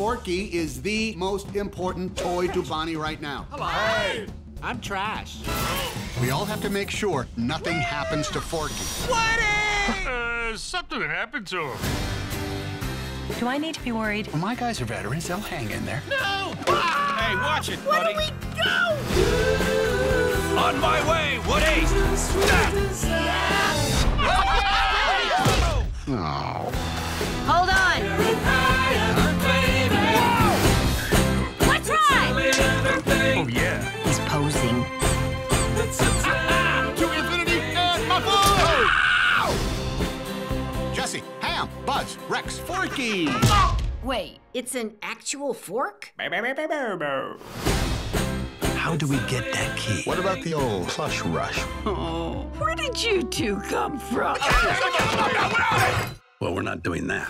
Forky is the most important toy to Bonnie right now. Hey! I'm trash. We all have to make sure nothing happens to Forky. Uh, something happened to him. Do I need to be worried? Well, my guys are veterans. They'll hang in there. No! Hey, watch it, Where buddy. do we go? On my way, Woody! Stop! Oh. Hold on. Jessie, Buzz, Rex, Forky. Wait, it's an actual fork? How do we get that key? What about the old plush rush? Oh, Where did you two come from? Well, we're not doing that.